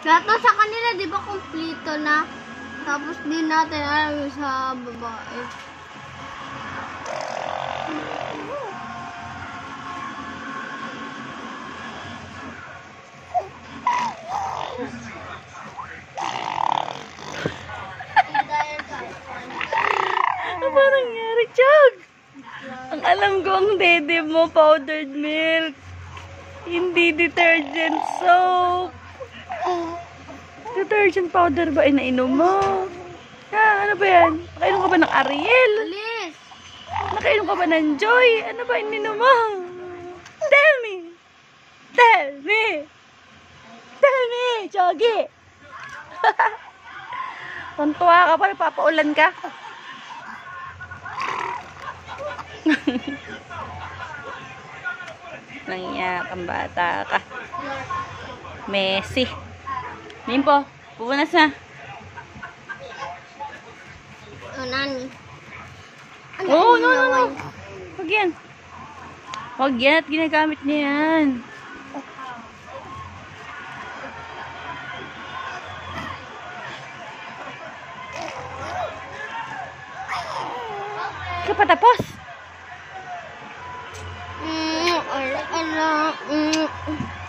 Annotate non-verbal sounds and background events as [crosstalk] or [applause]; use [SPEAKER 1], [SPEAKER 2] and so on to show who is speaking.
[SPEAKER 1] Lahat na sa kanila, di ba, kumplito na? Tapos di natin alam yung sa babae.
[SPEAKER 2] Ba nangyari, Chag? Ang alam ko ang dede mo, powdered milk. Hindi detergent soap. Detergent powder ba inainom mo? Ha, ano ba yan? Nakainom ka ba ng Ariel?
[SPEAKER 1] Alis!
[SPEAKER 2] Nakainom ka ba ng Joy? Ano ba ininom mo? Tell me! Tell me! Tell me, Chogi! [laughs] Tuntua ka pa, papaulan ka. [laughs] Nangyak ang bata ka. Messi. Mimpo, pupunas na.
[SPEAKER 1] O, nani? Ano yung
[SPEAKER 2] no, no, no. Huwag yan. Huwag yan at ginagamit niya yan. Ka pa tapos?
[SPEAKER 1] Mm, ala, ala, mm.